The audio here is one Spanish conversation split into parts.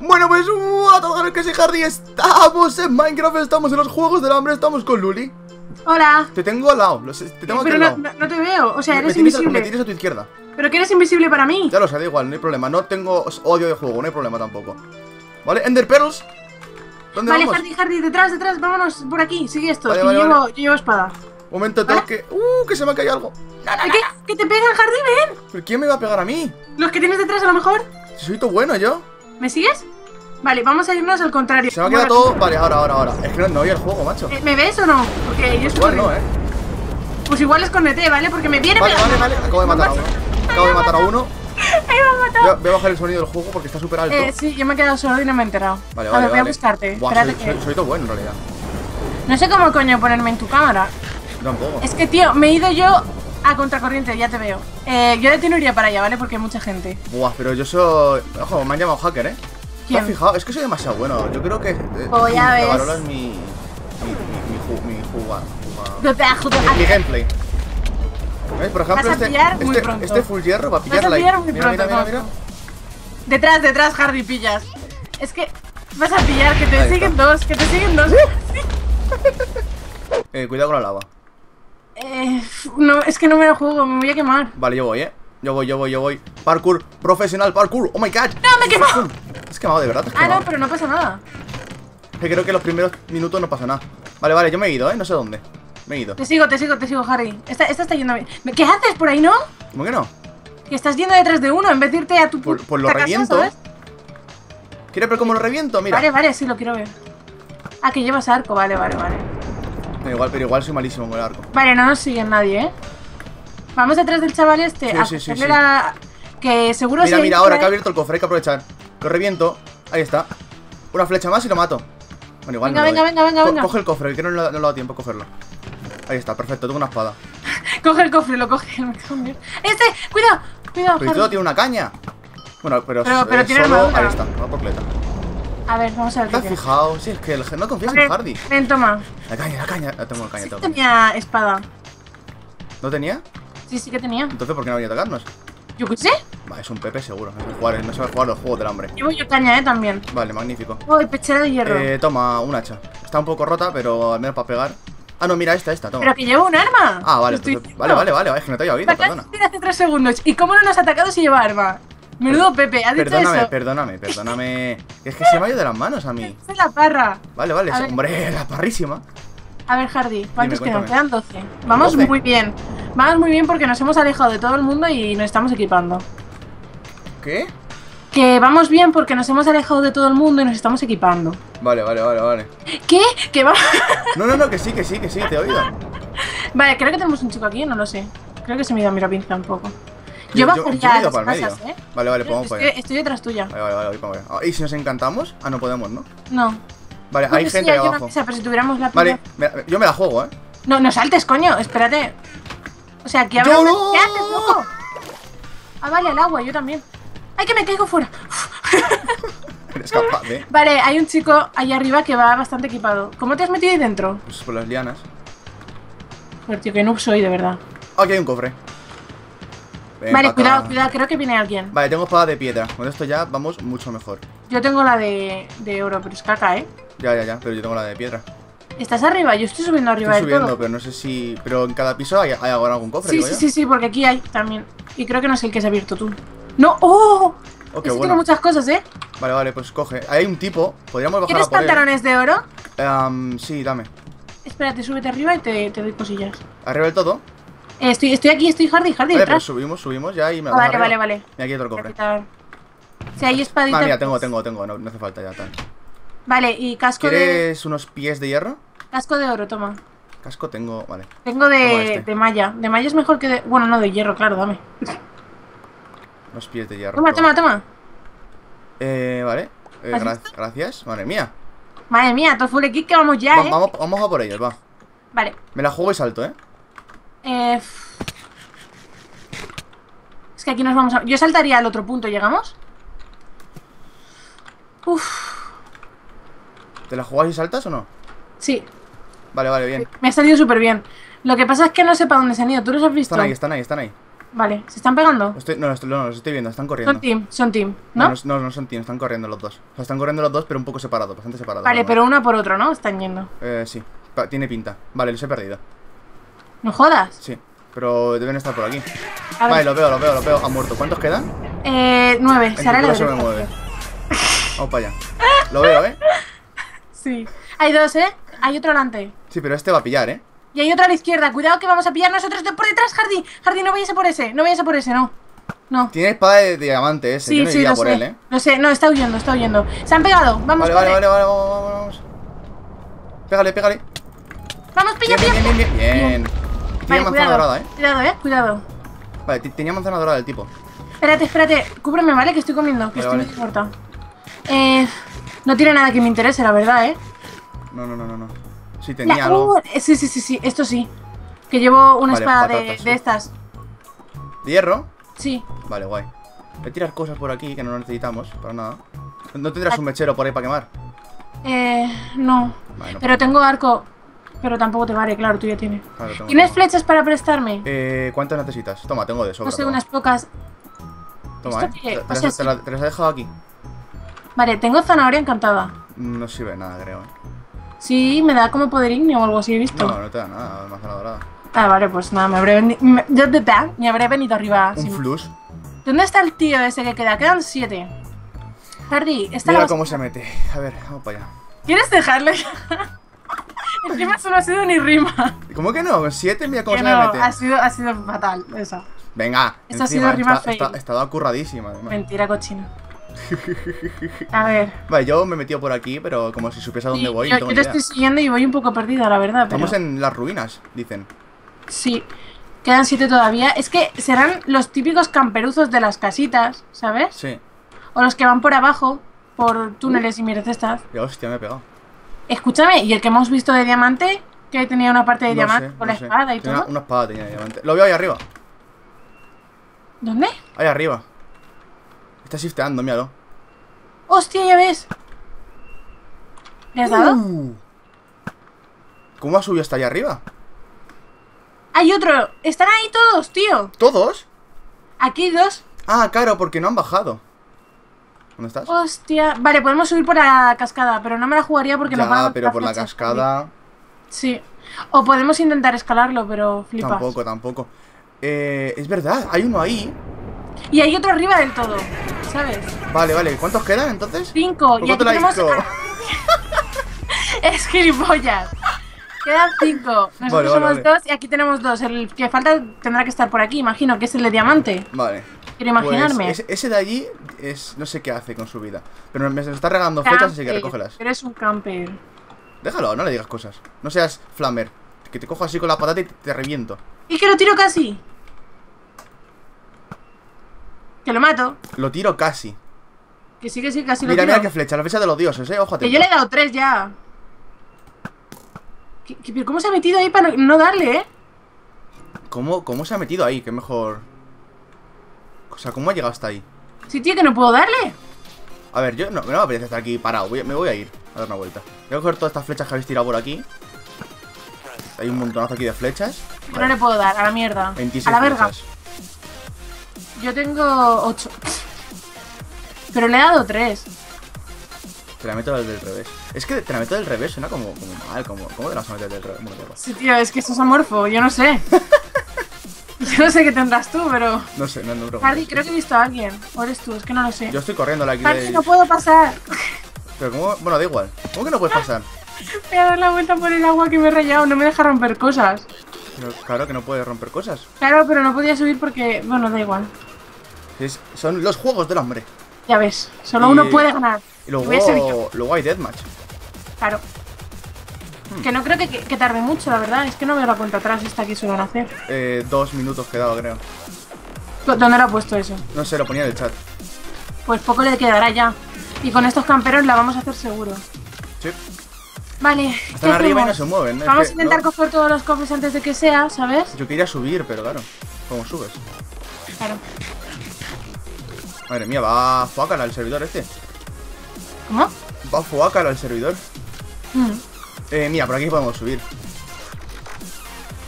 Bueno, pues hola a todos, que soy Hardy Estamos en Minecraft, estamos en los Juegos del Hambre Estamos con Luli Hola. Te tengo al lado, te tengo aquí Pero al no, lado no- no te veo. O sea, me, eres a- me invisible. tienes a tu izquierda Pero que eres invisible para mí. Ya lo sé, da igual, no hay problema No tengo odio de juego, no hay problema tampoco ¿Vale? Ender Pearls ¿Dónde Vale, vamos? Hardy, Hardy, detrás, detrás. Vámonos por aquí. Sigue esto. Vale, que vale, yo, llevo, vale. yo llevo espada. Un momento, tengo ¿Vale? que... ¡Uh! Que se me ha caído algo ¿Qué? ¿Que te pegan, Hardy? Ven. ¿Pero quién me va a pegar a mí? Los que tienes detrás, a lo mejor. Si soy todo bueno yo ¿Me sigues? Vale, vamos a irnos al contrario. Se me ha quedado Bueno, todo... Vale, ahora, ahora, ahora Es que no, no oye el juego, macho eh, ¿Me ves o no? Porque yo estoy Igual no, eh Pues igual escondete, ¿vale? Porque me viene Vale, pegando. vale, vale Acabo de matar a uno Acabo de matar a uno matado. Voy a, a bajar el sonido del juego porque está súper alto Eh, sí, yo me he quedado solo y no me he enterado. Vale, a vale, ver, voy a buscarte. Buah, Espérate soy, que... soy- soy todo bueno en realidad No sé cómo coño ponerme en tu cámara. Tampoco Es que, tío, me he ido yo a contracorriente, ya te veo. Eh, yo de ti no iría para allá, ¿vale? Porque hay mucha gente. Buah, pero yo soy... Ojo, me han llamado hacker, ¿eh? ¿Te ¿Quién? has fijado? Es que soy demasiado bueno. Yo creo que... Eh, Oh, ya ves. Es mi... Mi, mi, te mi- mi gameplay. ¿Ves? Por ejemplo, Vas a este, pillar muy este, pronto. este full hierro va a Vas pillar a pillar muy mira, mira, pronto, mira, mira. Detrás, detrás, Hardy, pillas. Es que vas a pillar, que te Ahí siguen está. dos, que te siguen dos. Eh, cuidado con la lava. Eh, no, es que no me lo juego, me voy a quemar. Vale, yo voy, ¿eh? Yo voy, yo voy, yo voy. Parkour, profesional, parkour. Oh my god. ¡No, me he quemado! Es quemado, de verdad. te has Ah, no, pero no pasa nada. Que creo que los primeros minutos no pasa nada. Vale, vale, yo me he ido, ¿eh? No sé dónde. Te sigo, te sigo, te sigo, Harry. Esta, esta está yendo bien. ¿Qué haces por ahí, no? ¿Cómo que no? Que estás yendo detrás de uno en vez de irte a tu puta pues lo casa, reviento. ¿sabes? ¿Quieres ver cómo lo reviento? Mira. Vale, vale, sí, lo quiero ver. Ah, que llevas arco, vale, vale, vale. Da igual, pero igual soy malísimo con el arco. Vale, no nos sigue nadie, ¿eh? Vamos detrás del chaval este Sí, a sí, sí, cogerle sí. la... Que seguro Mira, mira, ahora por que ha abierto el cofre, hay que aprovechar. Lo reviento. Ahí está. Una flecha más y lo mato. Bueno, igual Venga, no lo venga, venga, venga, Co- venga. Coge el cofre, que no, no ha dado tiempo a cogerlo. Ahí está, perfecto, tengo una espada. Coge el cofre, lo coge. ¡Este! ¡Cuidado! ¡Cuidado, Pero tiene una caña. Bueno, pero, Pero- eh, pero tiene solo... Ahí está, va por completa. A ver, vamos a ver ¿Te has fijado? Sí, es que el... no confías en Hardy. Ven, toma. La caña, la caña. Ah, tengo la caña, Sí tengo tenía espada. ¿No tenía? Sí, sí que tenía. Entonces, ¿por qué no venía a atacarnos? Yo qué sé. Va, es un Pepe seguro. No sabe jugar, no sabe jugar los juegos del hambre. Llevo yo caña, ¿eh? También. Vale, magnífico. Uy, pechera de hierro. Eh, toma, un hacha. Está un poco rota, pero al menos para pegar. Ah, no, mira, esta, esta, toma. Pero que llevo un arma. Ah, vale, estoy pues- vale, vale, vale, vale, es que no te había oído, perdona. hace tres segundos. ¿Y cómo no nos ha atacado si lleva arma? Menudo Pepe, ¿has dicho Perdóname, eso? perdóname, perdóname. Es que se me ha ido de las manos a mí. Es la parra. Vale, vale, A sí, ver. hombre, la parrísima. A ver, Hardy, ¿cuántos Dime, quedan? Quedan 12. Vamos 12. muy bien. Vamos muy bien porque nos hemos alejado de todo el mundo y nos estamos equipando. ¿Qué? Que vamos bien porque nos hemos alejado de todo el mundo y nos estamos equipando. Vale, vale, vale, vale. ¿Qué? ¿Qué va? No, no, no, que sí, que sí, que sí, te he oído. vale, creo que tenemos un chico aquí, no lo sé. Creo que se me ha ido a mirar pinza un poco. Yo, yo, yo bajaría me he a ido las para el casas, medio. ¿eh? Vale, vale, pues vamos para estoy, allá. estoy detrás tuya. Vale, vale, vale, voy para allá. Ah, ¿Y si nos encantamos? Ah, no podemos, ¿no? No. Vale, hay que sí, gente ahí abajo. pero si tuviéramos la Vale, me- yo me la juego, ¿eh? No, no saltes, coño, espérate. O sea, aquí habrá ¡Yo no! ¿Qué haces, loco? Ah, vale, al agua, yo también. ¡Ay, que me caigo fuera! Eres capaz, ¿eh? Vale, hay un chico ahí arriba que va bastante equipado. ¿Cómo te has metido ahí dentro? Pues por las lianas. Joder, tío, que noob soy, de verdad. Aquí hay un cofre. Ven, vale, cuidado, cuidado, creo que viene alguien. Vale, tengo espada de piedra. Con esto ya vamos mucho mejor. Yo tengo la de, de oro, pero es caca, ¿eh? Ya, ya, ya, pero yo tengo la de piedra. ¿Estás arriba? Yo estoy subiendo arriba Estoy del subiendo, todo. pero no sé si. Pero en cada piso hay, hay ahora algún cofre, Sí, sí, yo. sí, sí, porque aquí hay también. Y creo que no es el que has abierto tú. ¡No! ¡Oh! Qué Ese bueno. tiene muchas cosas, ¿eh? Vale, vale, pues coge. Ahí hay un tipo. Podríamos bajar ¿Quieres a por él. pantalones de oro? Em, sí, dame. Espérate, súbete arriba y te, te doy cosillas. Arriba del todo. Eh, estoy, estoy aquí, estoy Hardy, Hardy Vale, subimos, subimos ya y me Ah, vale, vale, vale. Mira, aquí hay otro cofre. Si hay espadita. Ah, mira, tengo, pues- tengo, tengo. No, no hace falta ya tal. Vale, y casco de. ¿Quieres unos pies de hierro? Casco de oro, toma. Casco tengo, vale. Tengo de, este. de malla. De malla es mejor que de. Bueno, no, de hierro, claro, dame. Unos pies de hierro. Toma, toma, toma. Eh, vale. Eh, ¿Has gra- visto? gracias. Madre mía. Madre mía, todo full equip que vamos ya, Va- eh. vamos, vamos a por ellos, va. Vale. Me la juego y salto, ¿eh? Eh. Es que aquí nos vamos a. Yo saltaría al otro punto, ¿llegamos? Uf. ¿Te la juegas y saltas o no? Sí. Vale, vale, bien. Me ha salido súper bien. Lo que pasa es que no sé para dónde se han ido. ¿Tú los has visto? Están ahí, están ahí, están ahí. Vale, ¿se están pegando? Estoy, no, estoy- no, los estoy viendo, están corriendo. Son team, son team, No, ¿no? no, son team, están corriendo los dos. O sea, están corriendo los dos, pero un poco separados, bastante separados. Vale, pero uno por otro, ¿no? Están yendo. Eh, sí, Pa- tiene pinta. Vale, los he perdido. No jodas. Sí, pero deben estar por aquí. A ver. Vale, los veo, los veo, los veo. Han muerto. ¿Cuántos quedan? Eh, nueve. Tu la derecha. mueve. Vamos para allá. Lo veo, ¿eh? Sí. Hay dos, ¿eh? Hay otro delante. Sí, pero este va a pillar, ¿eh? Y hay otro a la izquierda. Cuidado que vamos a pillar nosotros de por detrás, Hardy. Hardy, no vayas a por ese. No vayas a por ese, no. No. Tiene espada de diamante ese. Yo Sí, no sí, iría lo por sé. él, ¿eh? Lo sé. No, está huyendo, está huyendo. Se han pegado. Vamos, Vale, vale, corre. vale, vale, vamos, vamos, vamos. Pégale, pégale. Vamos, pilla, Bien, pilla. bien, bien, bien, bien. Tiene Vale, manzana cuidado. dorada, ¿eh? Cuidado, eh. Cuidado. Vale, tenía manzana dorada el tipo. Espérate, espérate. Cúbreme, ¿vale? Que estoy comiendo. Que Vale, estoy muy corta. Eh. No tiene nada que me interese, la verdad, ¿eh? No, no, no, no, no. Sí, tenía La- algo. uh, eh, sí, sí, sí, sí. Esto sí. Que llevo una Vale, espada de, estas. ¿De hierro? Sí. Vale, guay. Voy a tirar cosas por aquí que no necesitamos, para nada. ¿No tendrás un mechero por ahí para quemar? Eh. No. Vale, no Pero tengo arco. Pero tampoco te vale, claro, tú ya tienes. Claro, tengo- ¿Tienes tengo. flechas para prestarme? Eh, ¿cuántas necesitas? Toma, tengo de sobra. No sé, unas pocas. Toma, eh. ¿esto qué? Te, las- te sí. te las he dejado aquí. Vale, tengo zanahoria encantada. No sirve nada, creo. eh. Sí, me da como poder ignio o algo así, he visto. No, no te da nada, manzana dorada. Ah, vale, pues nada, me habré venido. Yo de plan, me habré venido arriba. Un sin- flush. ¿Dónde está el tío ese que queda? Quedan siete. Hardy, está Mira la cómo se mete. A ver, vamos para allá. ¿Quieres dejarle? Encima eso no ha sido ni rima. ¿Cómo que no? Siete, mira cómo Que se no, me mete. ha sido, ha sido fatal, eso. Venga, Eso ha sido rima está, fail. está, estaba curradísima, además. Mentira cochina. A ver. Vale, yo me he metido por aquí, pero como si supiese a dónde Sí, voy, yo, no yo te estoy siguiendo y voy un poco perdida, la verdad. Pero... Estamos en las ruinas, dicen. Sí. Quedan siete todavía. Es que serán los típicos camperuzos de las casitas, ¿sabes? Sí. O los que van por abajo, por túneles y mierdas estas. Ya, hostia, me he pegado. Escúchame, ¿y el que hemos visto de diamante? Que tenía una parte de No diamante sé, con no la sé. espada y Tenía todo. Una espada tenía de diamante. Lo veo ahí arriba. ¿Dónde? Ahí arriba. Está shifteando, míralo. ¡Hostia, ya ves! ¿Le has dado? Uh. ¿Cómo ha subido hasta allá arriba? ¡Hay otro! ¡Están ahí todos, tío! ¿Todos? Aquí dos. Ah, claro, porque no han bajado. ¿Dónde estás? Hostia. Vale, podemos subir por la cascada, pero no me la jugaría porque nos van a pero por la cascada Sí. O podemos intentar escalarlo, pero flipas. tampoco, tampoco. Eh, es verdad, hay uno ahí. Y hay otro arriba del todo, ¿sabes? Vale, vale. ¿Cuántos quedan entonces? Cinco. ¿Por Y aquí tenemos... es gilipollas. Quedan cinco. Nosotros Vale, vale, somos vale. dos y aquí tenemos dos. El que falta tendrá que estar por aquí, imagino, que es el de diamante. Vale. Quiero imaginarme. Pues ese, ese de allí es. No sé qué hace con su vida. Pero me está regalando flechas, así que recógelas. Eres un camper. Déjalo, no le digas cosas. No seas flamer. Que te cojo así con la patata y te reviento. Y que lo tiro casi. Que lo mato. Lo tiro casi. Que sí, que sí, casi mira, lo mira tiro. qué flecha, la flecha de los dioses, eh. Ojo Que yo le he dado tres ya. ¿Qué- qué- pero ¿Cómo se ha metido ahí para no, darle, eh? ¿Cómo, ¿Cómo se ha metido ahí? Que mejor. O sea, ¿cómo ha llegado hasta ahí? Sí, tío, que no puedo darle. A ver, yo no, no me apetece estar aquí parado. voy- me voy a ir a dar una vuelta. Voy a coger todas estas flechas que habéis tirado por aquí. Hay un montonazo aquí de flechas. Yo no le puedo dar, a la mierda. 26 a la verga. flechas. Yo tengo ocho. Pero le he dado tres. Te la meto del revés. Es que te la meto del revés, suena como, como mal, como, ¿cómo te la vas a meter del revés? Bueno. Sí, tío, es que eso es amorfo, yo no sé. yo no sé qué tendrás tú, pero. No sé, no, no preocupes. Hardy, creo que he visto a alguien. O eres tú, es que no lo sé. Yo estoy corriendo la aquí Hardy, de... no puedo pasar. Pero cómo... Bueno, da igual. ¿Cómo que no puedes pasar? Voy a dar la vuelta por el agua que me he rayado, no me deja romper cosas. Pero claro que no puedes romper cosas. Claro, pero no podía subir porque. Bueno, da igual. Es- son los juegos del hombre. Ya ves, solo Y- uno puede ganar. Y luego, luego hay deathmatch. Claro. Hmm. Que no creo que, que- tarde mucho, la verdad. Es que no veo la cuenta atrás esta que suelen hacer. Eh, dos minutos quedado, creo. ¿Dónde lo ha puesto eso? No sé, lo ponía en el chat. Pues poco le quedará ya. Y con estos camperos la vamos a hacer seguro. Sí. Vale. ¿qué Están arriba y no se mueven. es Vamos a intentar no- coger todos los cofres antes de que sea, ¿sabes? Yo quería subir, pero claro. ¿Cómo subes? Claro. Madre mía, va a fuácala el servidor este. ¿Cómo? Va a fuácala el servidor. Mm. Eh, mira, por aquí podemos subir.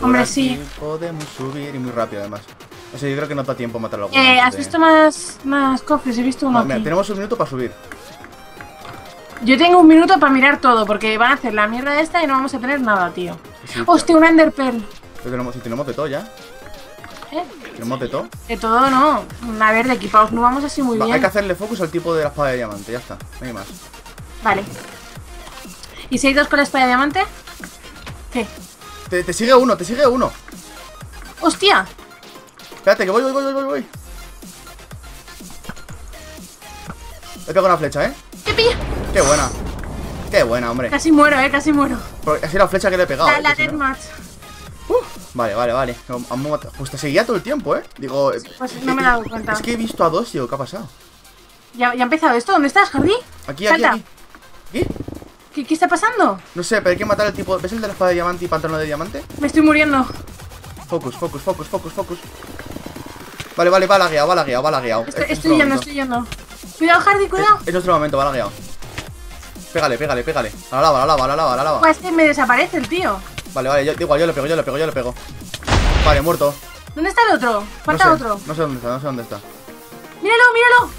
Por Hombre, aquí sí. Podemos subir y muy rápido además. O sea, yo creo que no da tiempo a matar a alguno. Eh, ¿Has de- visto más, más cofres? He visto uno No, mira, aquí. tenemos un minuto para subir. Yo tengo un minuto para mirar todo, porque van a hacer la mierda esta y no vamos a tener nada, tío. Sí, Hostia, un Enderpearl. Si tenemos, si tenemos de todo ya. ¿Eh? Tenemos de todo. De todo no. A ver, de equipados no vamos así muy Va, bien. hay que hacerle focus al tipo de la espada de diamante, ya está. No hay más. Vale. ¿Y si hay dos con la espada de diamante? ¿Qué? Te, te sigue uno, te sigue uno. ¡Hostia! Espérate, que voy, voy, voy, voy, voy. Le pego una flecha, ¿eh? ¡Qué pilla! Qué buena. Qué buena, hombre. Casi muero, eh, casi muero. Porque así la flecha que le he pegado. La, ¿eh? la si no-. Vale, vale, vale. Pues te seguía todo el tiempo, ¿eh? Digo... eh, Pues no me he dado cuenta. Es que he visto a dos digo, ¿qué ha pasado? ¿Ya, ya ha empezado esto? ¿Dónde estás, Hardy? Aquí, aquí, aquí. ¿Aquí? ¿Qué, ¿Qué está pasando? No sé, pero hay que matar al tipo... ¿Ves el de la espada de diamante y pantalón de diamante? Me estoy muriendo. Focus, focus, focus, focus, focus. Vale, vale, va lagueado, va lagueado, va lagueado. Estoy, Es- es estoy yendo, estoy yendo. Cuidado, Hardy, cuidado. Es, es nuestro momento, va lagueado. Pégale, pégale, pégale. A la lava, a la lava, a la lava, a la lava. Pues me desaparece el tío. Vale, vale, yo, igual yo le pego, yo le pego, yo le pego. Vale, muerto. ¿Dónde está el otro? Falta no sé, otro. No sé dónde está, no sé dónde está. Míralo, míralo.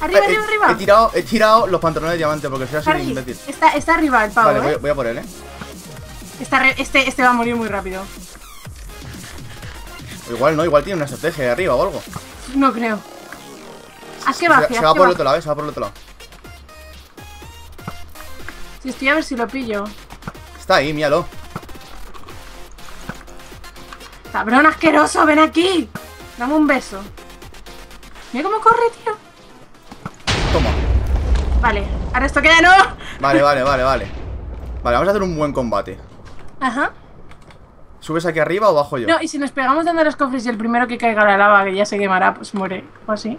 Arriba, Eh, arriba, he, arriba. He tirado, he tirado los pantalones de diamante porque soy así de imbécil. está, está arriba el pavo, Vale, voy, eh. voy a por él, eh. Está este, este va a morir muy rápido. Igual no, igual tiene una estrategia de arriba o algo. No creo. Haz que Se, baje, se haz va que por el otro lado, eh, se va por el otro lado. Si estoy a ver si lo pillo. Está ahí, míralo. Cabrón asqueroso, ven aquí. Dame un beso. Mira cómo corre, tío. Toma. Vale, ahora esto queda no. Vale, vale, vale, vale. Vale, vamos a hacer un buen combate. Ajá. ¿Subes aquí arriba o bajo yo? No, y si nos pegamos dando los cofres y el primero que caiga la lava, que ya se quemará, pues muere. O así.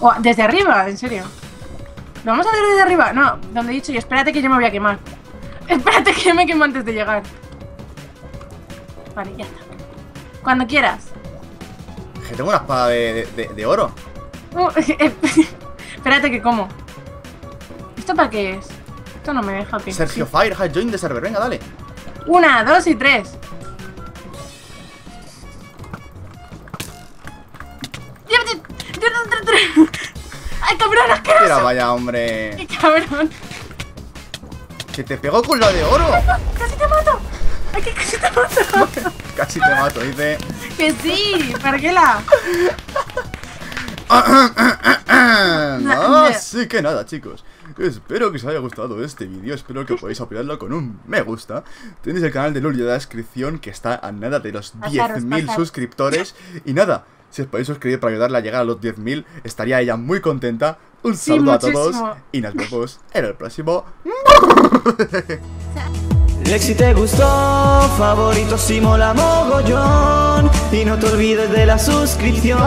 O desde arriba, en serio. ¿Lo vamos a hacer desde arriba? No, donde he dicho yo, espérate que yo me voy a quemar. Espérate que yo me quemo antes de llegar. Vale, ya está. Cuando quieras. Que tengo una espada de, de- de oro. Uh, espérate que como. ¿Esto para qué es? Esto no me deja que. Sergio Fire has joined the server. Venga, dale. Una, dos y tres. ¡Ay, cabrón, Mira, asqueroso! vaya, hombre. ¡Qué cabrón! Que te pegó con la de oro. ¡Casi te mato! ¡Ay, que casi te mato! Casi te mato, dice. ¡Que sí! ¡Parguela! Así que nada, chicos. Espero que os haya gustado este vídeo. Espero que podáis apoyarlo con un me gusta. Tenéis el canal de Luli en la descripción que está a nada de los Pasaros, 10.000 pasaros. suscriptores. Y nada, si os podéis suscribir para ayudarle a llegar a los 10.000, estaría ella muy contenta. Un Sí, saludo a todos y nos vemos en el próximo. Lexi te gustó, favorito si mola mogollón. Y no te olvides de la suscripción